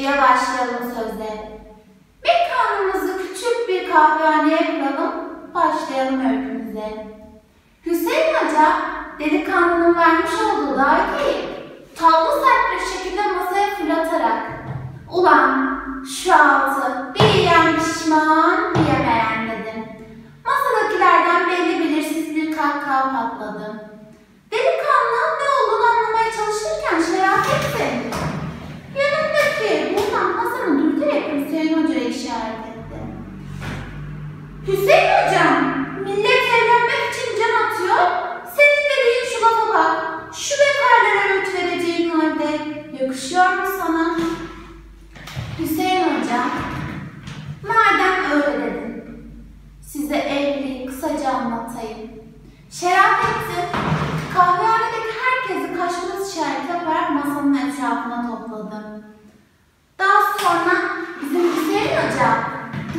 diye başlayalım sözleri. Mekanımızı küçük bir kahvehaneye kuralım, başlayalım öykümüze. Hüseyin Hoca, delikanlının vermiş olduğu davetiyi tatlı sert bir şekilde masaya fırlatarak Ulan şu altı bir yiyen pişman diyemeyen dedi. Masadakilerden belli belirsiz bir kahkaha patladı. Delikanlı ne olduğunu anlamaya çalışırken Şerafettin yanındaki Hüseyin Hoca'ya işaret etti. Hüseyin Hocam, millet evlenmek için can atıyor. Senin dediğin şu lafa bak. Şu bekarlara öğüt vereceğin halde yakışıyor mu sana? Hüseyin Hoca, madem öyle dedin, size evliliği kısaca anlatayım. Şerafettin, kahvehanedeki herkesi kaş göz işareti yaparak masanın etrafına topladı. Daha sonra bizim Hüseyin Hoca,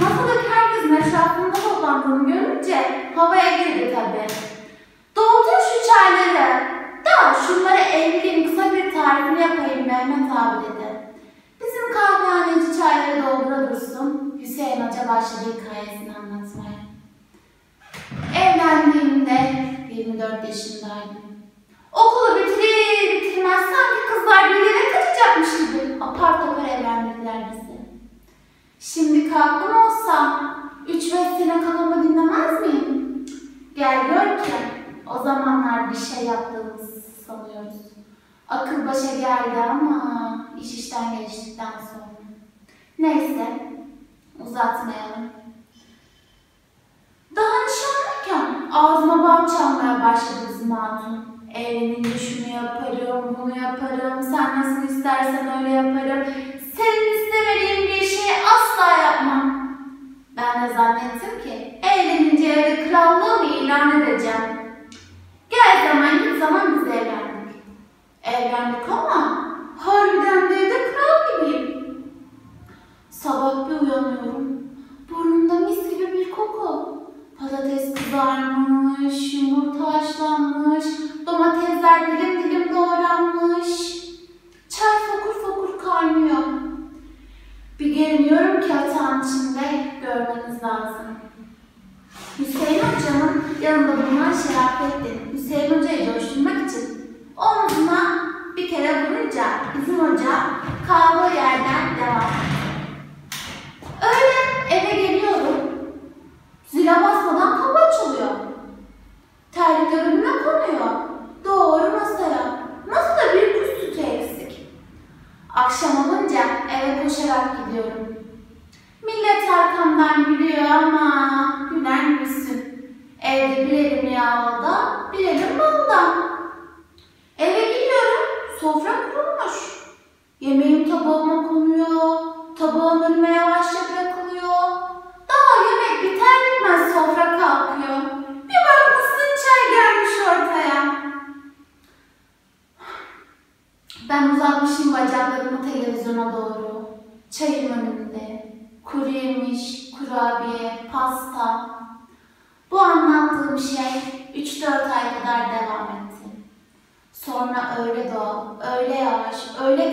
masadaki herkesin etrafında toplandığını görünce havaya girdi tabii. Doldur şu çayları, da şunlara evliliğin kısa bir tarifini yapayım Mehmet abi dedi. Bizim kahvehaneci çayları doldura dursun, Hüseyin Hoca başladı hikayesini anlatmaya. Evlendiğimde 24 yaşındaydım. Okulu bitirir bitirmez sanki kızlar bir yere kaçacakmış gibi apar topar evlendirdiler bizi. Şimdi kalkım olsam 3-5 sene kafamı dinlemez miyim? Gel gör ki o zamanlar bir şey yaptığımızı sanıyoruz. Akıl başa geldi ama iş işten geçtikten sonra. Neyse uzatmayalım. Daha nişanlıyken ağzıma bal çalmaya başladı bizim hatun. Evlenince şunu yaparım, bunu yaparım, sen nasıl istersen öyle yaparım. Senin istemediğin bir şeyi asla yapmam. Ben de zannettim ki evlenince evde krallığımı ilan edeceğim. Gel zaman git zaman biz evlendik. Evlendik ama harbiden de evde kral gibiyim. Sabah bir uyanıyorum. Burnumda mis gibi bir koku. Patates kızarmış, yumurta haşlanmış, domatesler dilim dilim doğranmış. Yatağın içinde görmeniz lazım. Hüseyin Hoca'nın yanında bulunan Şerafettin, Hüseyin Hoca'yı coşturmak için omzuna bir kere vurunca bizim hoca kaldığı yerden devam etti. Öyle eve geliyorum. Zile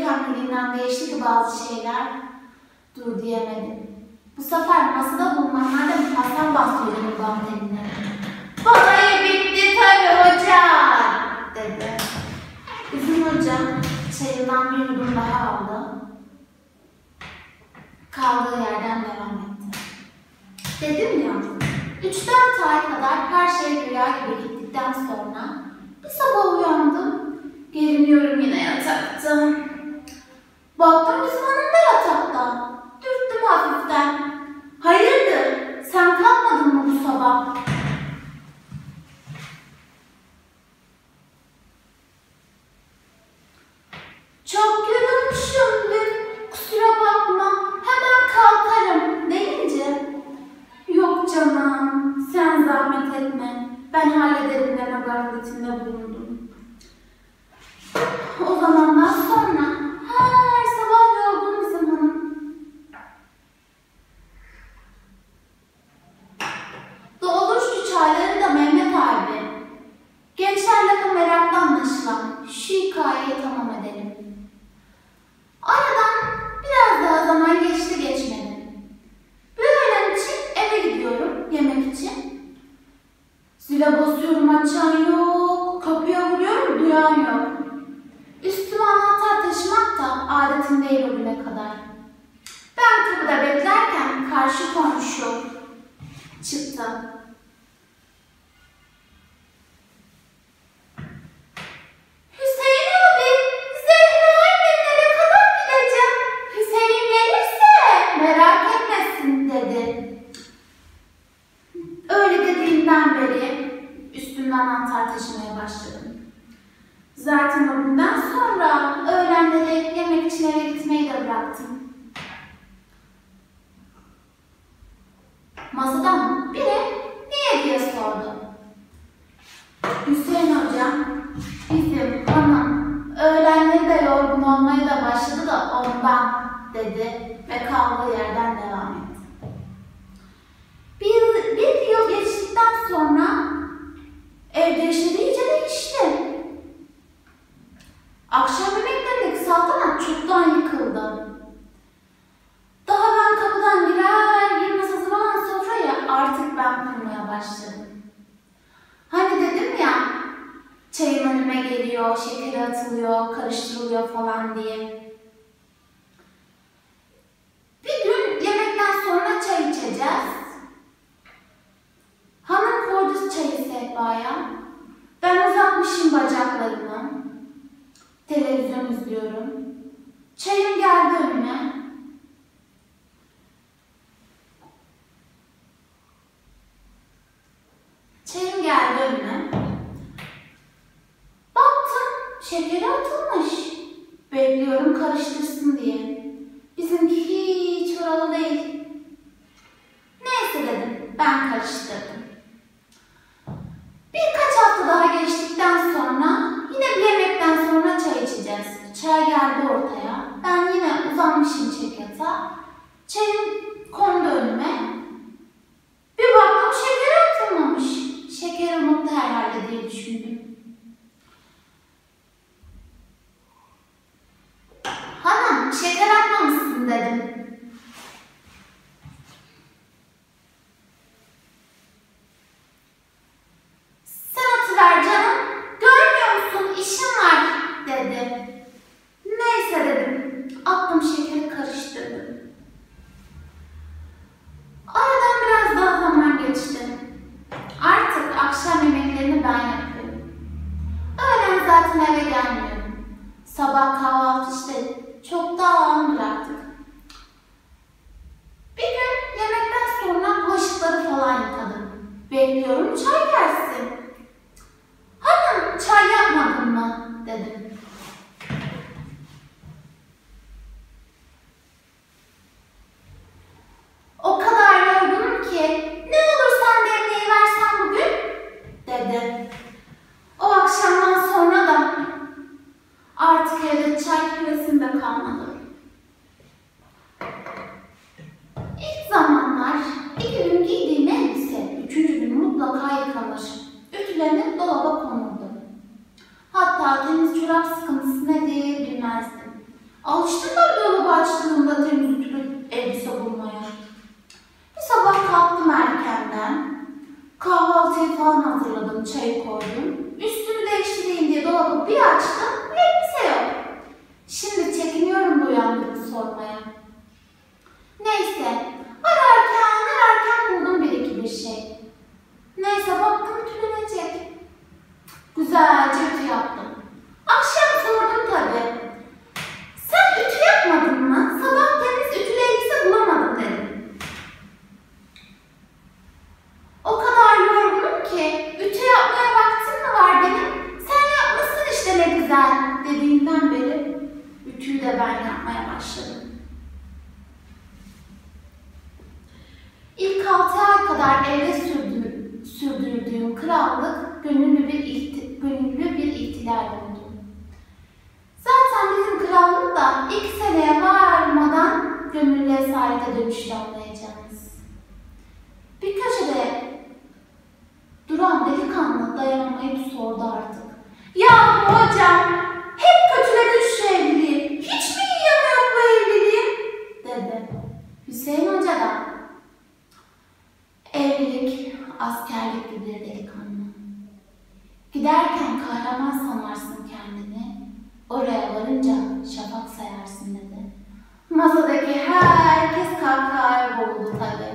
kendiliğinden değişti ki bazı şeyler. Dur diyemedim. Bu sefer masada bulunanlar da Hasan bastırdı babam eline. Balayı bitti tabii hoca dedi. Bizim hoca çayından bir yudum daha aldı. Kaldığı yerden devam etti. Dedim ya, 3-4 ay kadar her şey rüya gibi gittikten sonra bir sabah uyandım. Geriniyorum yine yatakta. Baktım hanım da yatakta. Dürttüm hafiften. Hayırdır, sen kalkmadın mı bu sabah? Çok yorulmuşum dün. Kusura bakma. Hemen kalkarım deyince. Yok canım. Sen zahmet etme. Ben hallederim deme gayretinde bulundum. O zamandan sonra her sabah yorgun bizim hanım. Doldur şu çayları da Mehmet abi. Gençler lafı meraklı anlaşılan şu hikayeyi tamam edelim. Aradan biraz çıktı. Hüseyin abi, Zehra annemlere kadar gideceğim. Hüseyin gelirse merak etmesin dedi. Öyle dediğimden beri üstümden anahtar taşımaya başladım. Zaten o günden sonra öğlenleri yemek için eve gitmeyi de bıraktım. Masadan biri niye diye sordu. Hüseyin hocam, bizim hanım öğlenleri de yorgun olmaya da başladı da ondan dedi ve kaldığı yerden devam etti. Bir, bir yıl geçtikten sonra evde işleri iyice değişti. Akşam yemeklerindeki saltanat çoktan yıkıldı. Daha ben kapıdan girer girmez hazırlanan sofrayı artık ben kurmaya başladım. Hani dedim ya, çayım önüme geliyor, şekeri atılıyor, karıştırılıyor falan diye. Bir gün yemekten sonra çay içeceğiz. Hanım koydu sehpaya. Ben uzatmışım bacaklarımı. Televizyon izliyorum. Çayım geldi önüme. Çayım geldi önüme. Baktım şekeri atılmış. Bekliyorum karıştırsın diye. Bizimki hiç oralı değil. Neyse dedim ben karıştırdım. Birkaç hafta daha geçtikten sonra yine bir yemekten sonra çay içeceğiz. Çay geldi ortaya. Ben yine uzanmışım çekyata. Çayım kondu önüme. Bir baktım şekeri atılmamış. Şekeri unuttu herhalde diye düşündüm. Hanım şeker atmamışsın dedim. Sen atıver canım. Görmüyor musun? İşim var dedi. Neyse dedim. Attım şekeri karıştırdım. Aradan biraz daha zaman geçti. Artık akşam yemeklerini ben yapıyorum. Öğlen zaten eve gelmiyorum. Sabah kahvaltı işte çoktan bıraktık. Bir gün yemekten sonra bulaşıkları falan yıkadım. Bekliyorum çay gelsin. Hanım çay yapmadın mı? dedim. O kadar yorgunum ki ne olur sen demliği versen bugün dedi. O akşamdan sonra da artık evde çay küresim de kalmadı. İlk zamanlar iki gün giydiğim elbise üçüncü gün mutlaka yıkanır. Ütülenip dolaba konurdu. Hatta temiz çorap sıkıntısı nedir bilmezdim. Alıştım da dolabı açtığımda temiz ütülü elbise bulmaya. Bir sabah kalktım erkenden. Kahvaltıyı falan hazırladım, çayı koydum. Üstümü değiştireyim diye dolabı bir açtım, elbise yok. Şimdi çekiniyorum bu uyandığımı sormaya. Neyse, ararken ararken buldum bir iki bir şey. Neyse baktım tülenecek. Güzelce ütü yaptım. Akşam sordum tabii. Sen ütü yapmadın mı? Sabah temiz ütülü elbise bulamadım dedim. O kadar yorgunum ki ütü yapmaya vaktim mi var benim? Sen yapmışsın işte ne güzel dediğinden beri ütüyü de ben yapmaya başladım. İlk altı ay kadar evde sürdüğüm, sürdürdüğüm krallık gönüllü bir, ihti, gönüllü bir ihtilal oldu. Zaten bizim krallık da ilk seneye varmadan gönüllü esarete dönüştü anlayacağınız. Bir köşede duran delikanlı dayanamayıp sordu artık. Ya hocam hep kötüledin şu evliliği. Hiç mi iyi yanı yok bu evliliğin? dedi. Hüseyin Hoca da evlilik askerlik gibidir delikanlı. Giderken kahraman sanarsın kendini. Oraya varınca şafak sayarsın dedi. tane daha ev oldu tabii.